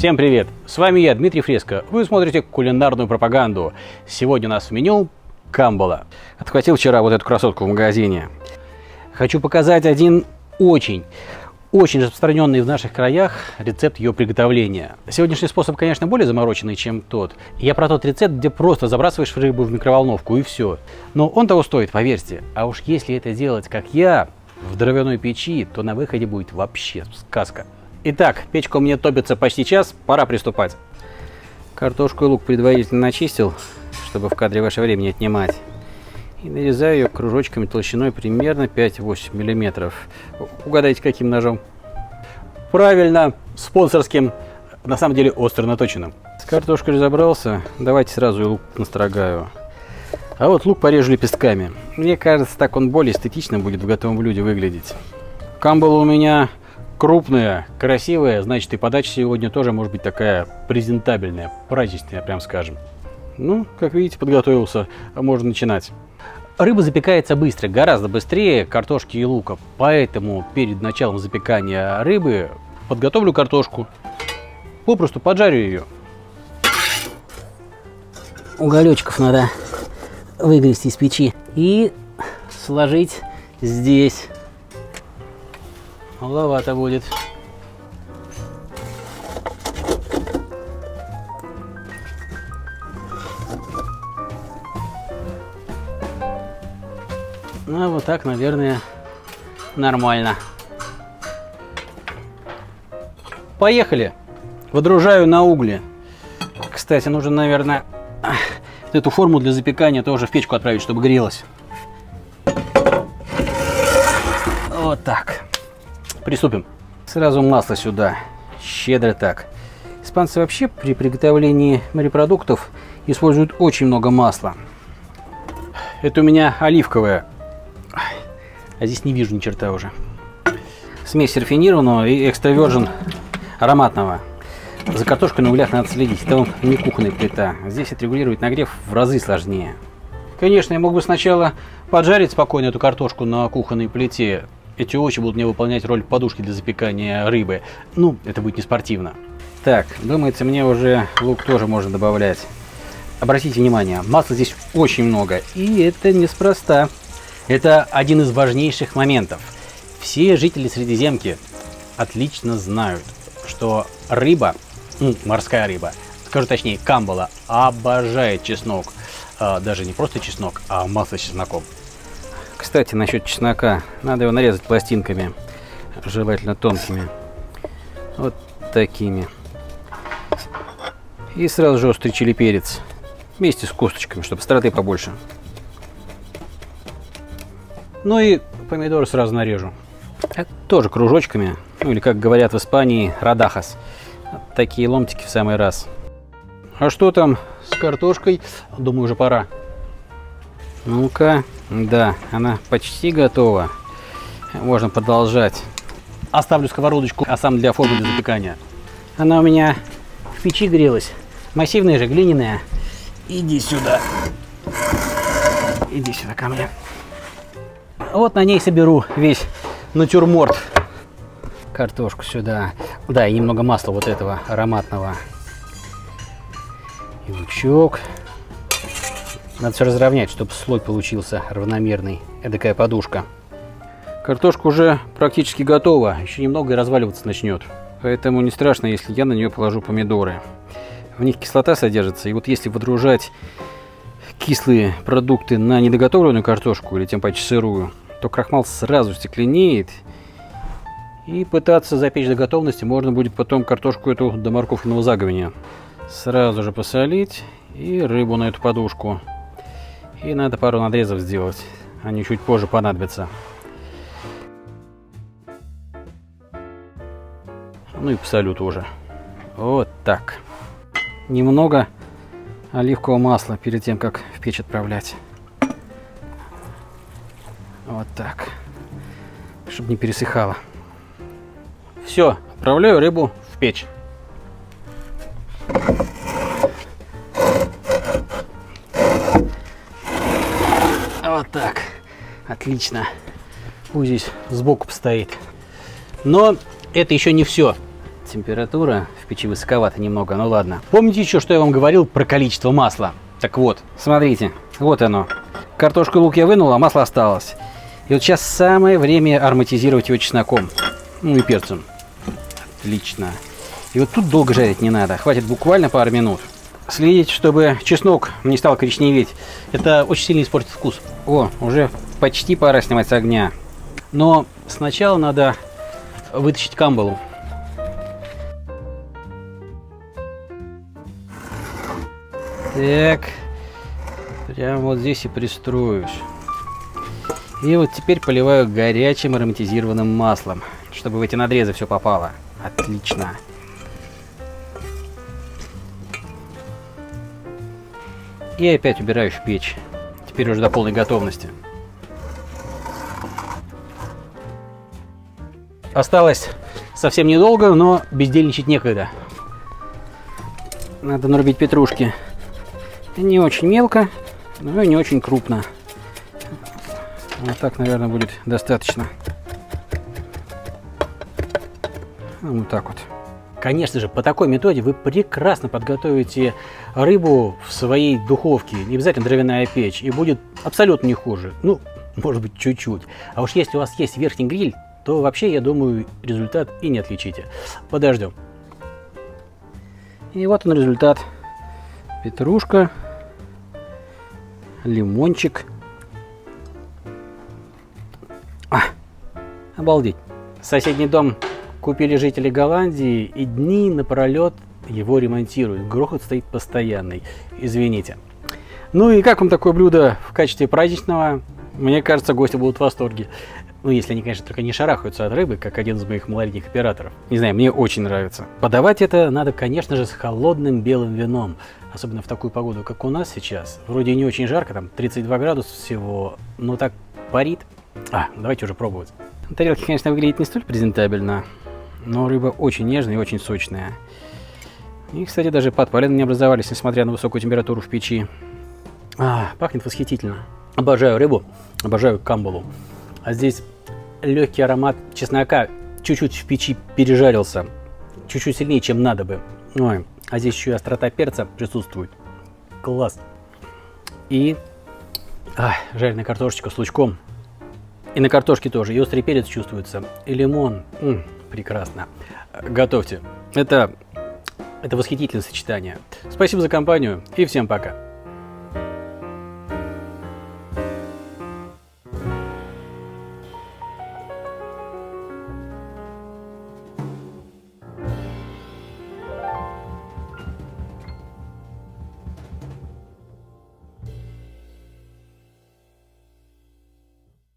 Всем привет! С вами я, Дмитрий Фреско. Вы смотрите кулинарную пропаганду. Сегодня у нас в меню камбала. Отхватил вчера вот эту красотку в магазине. Хочу показать один очень, очень распространенный в наших краях рецепт ее приготовления. Сегодняшний способ, конечно, более замороченный, чем тот. Я про тот рецепт, где просто забрасываешь рыбу в микроволновку и все. Но он того стоит, поверьте. А уж если это делать, как я, в дровяной печи, то на выходе будет вообще сказка. Итак, печка у меня топится почти час, пора приступать. Картошку и лук предварительно начистил, чтобы в кадре ваше время не отнимать. И нарезаю ее кружочками толщиной примерно 5-8 миллиметров. Угадайте, каким ножом? Правильно, спонсорским, на самом деле остро наточенным. С картошкой разобрался, давайте сразу и лук настрогаю. А вот лук порежу лепестками. Мне кажется, так он более эстетично будет в готовом блюде выглядеть. Камбала у меня крупная, красивая, значит и подача сегодня тоже может быть такая презентабельная, праздничная, прям скажем. Ну, как видите, подготовился, можно начинать. Рыба запекается быстро, гораздо быстрее картошки и лука, поэтому перед началом запекания рыбы подготовлю картошку, попросту поджарю ее. Уголечков надо выгрести из печи и сложить здесь. Маловато будет. Ну, а вот так, наверное, нормально. Поехали. Выдружаю на угли. Кстати, нужно, наверное, эту форму для запекания тоже в печку отправить, чтобы грелась. Вот так. Приступим. Сразу масло сюда. Щедро так. Испанцы вообще при приготовлении морепродуктов используют очень много масла. Это у меня оливковое. А здесь не вижу ни черта уже. Смесь рафинированного и экстравержен ароматного. За картошкой на углях надо следить. Это не кухонная плита. Здесь отрегулировать нагрев в разы сложнее. Конечно, я мог бы сначала поджарить спокойно эту картошку на кухонной плите, эти овощи будут мне выполнять роль подушки для запекания рыбы. Ну, это будет не спортивно. Так, думается, мне уже лук тоже можно добавлять. Обратите внимание, масла здесь очень много, и это неспроста. Это один из важнейших моментов. Все жители Средиземки отлично знают, что рыба, ну, морская рыба, скажу точнее, камбала, обожает чеснок. А, даже не просто чеснок, а масло с чесноком. Кстати, насчет чеснока. Надо его нарезать пластинками. Желательно тонкими. Вот такими. И сразу же острый чили перец. Вместе с косточками, чтобы остроты побольше. Ну и помидоры сразу нарежу. Это тоже кружочками. Ну или, как говорят в Испании, радахас. Такие ломтики в самый раз. А что там с картошкой? Думаю, уже пора. Ну-ка, да, она почти готова. Можно продолжать. Оставлю сковородочку, а сам для формы для запекания. Она у меня в печи грелась. Массивная же, глиняная. Иди сюда. Иди сюда ко мне. Вот на ней соберу весь натюрморт. Картошку сюда. Да, и немного масла вот этого ароматного. И лучок. Надо все разровнять, чтобы слой получился равномерный. Эдакая подушка. Картошка уже практически готова. Еще немного и разваливаться начнет. Поэтому не страшно, если я на нее положу помидоры. В них кислота содержится. И вот если выдружать кислые продукты на недоготовленную картошку или тем паче сырую, то крахмал сразу стекленеет. И пытаться запечь до готовности можно будет потом картошку эту до морковного заговения. Сразу же посолить и рыбу на эту подушку. И надо пару надрезов сделать. Они чуть позже понадобятся. Ну и посолю тоже. Вот так. Немного оливкового масла перед тем, как в печь отправлять. Вот так. Чтобы не пересыхало. Все, отправляю рыбу в печь. Отлично. Пусть здесь сбоку постоит. Но это еще не все. Температура в печи высоковата немного, ну ладно. Помните еще, что я вам говорил про количество масла? Так вот, смотрите, вот оно. Картошку и лук я вынул, а масло осталось. И вот сейчас самое время ароматизировать его чесноком. Ну и перцем. Отлично. И вот тут долго жарить не надо. Хватит буквально пару минут. Следить, чтобы чеснок не стал коричневеть. Это очень сильно испортит вкус. О, уже почти пора снимать с огня. Но сначала надо вытащить камбалу. Так. Прямо вот здесь и пристроюсь. И вот теперь поливаю горячим ароматизированным маслом, чтобы в эти надрезы все попало. Отлично. И опять убираю в печь. Теперь уже до полной готовности. Осталось совсем недолго, но бездельничать некогда. Надо нарубить петрушки. Не очень мелко, но и не очень крупно. Вот так, наверное, будет достаточно. Вот так вот. Конечно же, по такой методе вы прекрасно подготовите рыбу в своей духовке, не обязательно дровяная печь, и будет абсолютно не хуже. Ну, может быть, чуть-чуть. А уж если у вас есть верхний гриль, то вообще, я думаю, результат и не отличите. Подождем. И вот он результат. Петрушка, лимончик. А, обалдеть. Соседний дом купили жители Голландии и дни напролет его ремонтируют. Грохот стоит постоянный. Извините. Ну и как вам такое блюдо в качестве праздничного? Мне кажется, гости будут в восторге. Ну, если они, конечно, только не шарахаются от рыбы, как один из моих малолетних операторов. Не знаю, мне очень нравится. Подавать это надо, конечно же, с холодным белым вином. Особенно в такую погоду, как у нас сейчас. Вроде не очень жарко, там 32 градуса всего, но так парит. А, давайте уже пробовать. Тарелки, конечно, выглядит не столь презентабельно, но рыба очень нежная и очень сочная. И, кстати, даже подпалины не образовались, несмотря на высокую температуру в печи. А, пахнет восхитительно. Обожаю рыбу, обожаю камбалу. А здесь легкий аромат чеснока чуть-чуть в печи пережарился. Чуть-чуть сильнее, чем надо бы. Ой, а здесь еще и острота перца присутствует. Класс. И а, жареная картошечка с лучком. И на картошке тоже. И острый перец чувствуется. И лимон. М-м, прекрасно. Готовьте. Это, это восхитительное сочетание. Спасибо за компанию и всем пока.